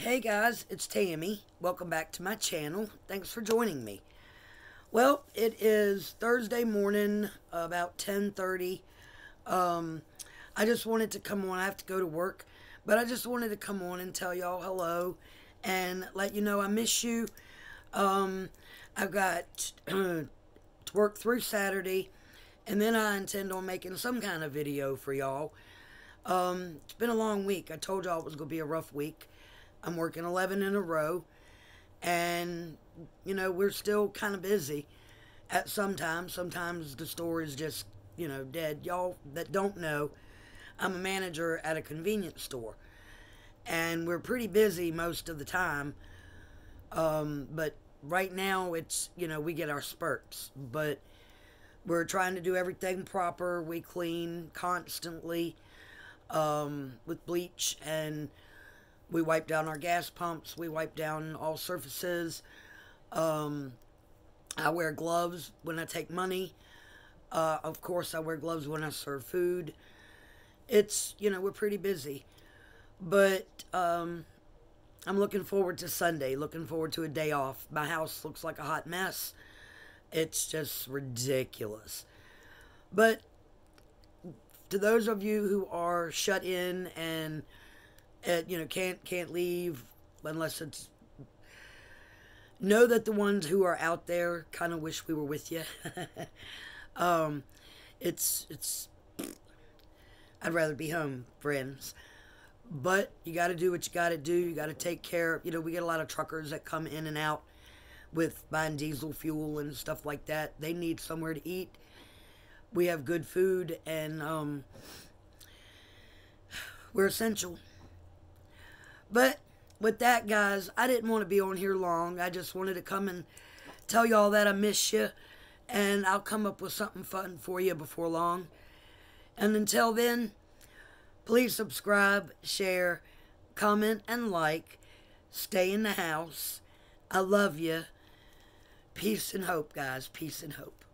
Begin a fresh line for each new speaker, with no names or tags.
Hey guys, it's Tammy. Welcome back to my channel. Thanks for joining me. Well, it is Thursday morning, about 10:30. Um, I just wanted to come on. I have to go to work, but I just wanted to come on and tell y'all hello and let you know I miss you. Um, I've got to work through Saturday, and then I intend on making some kind of video for y'all. Um, it's been a long week. I told y'all it was going to be a rough week. I'm working 11 in a row, and you know we're still kind of busy. At sometimes, sometimes the store is just you know dead. Y'all that don't know, I'm a manager at a convenience store, and we're pretty busy most of the time. Um, but right now, it's you know we get our spurts, but we're trying to do everything proper. We clean constantly um, with bleach and we wipe down our gas pumps. We wipe down all surfaces. Um, I wear gloves when I take money. Uh, of course, I wear gloves when I serve food. It's, you know, we're pretty busy. But um, I'm looking forward to Sunday, looking forward to a day off. My house looks like a hot mess. It's just ridiculous. But to those of you who are shut in and uh, you know can't can't leave unless it's know that the ones who are out there kind of wish we were with you. um, it's it's I'd rather be home, friends. But you got to do what you got to do. You got to take care. You know, we get a lot of truckers that come in and out with buying diesel fuel and stuff like that. They need somewhere to eat. We have good food, and um, we're essential. But with that, guys, I didn't want to be on here long. I just wanted to come and tell y'all that I miss you. And I'll come up with something fun for you before long. And until then, please subscribe, share, comment, and like. Stay in the house. I love you. Peace and hope, guys. Peace and hope.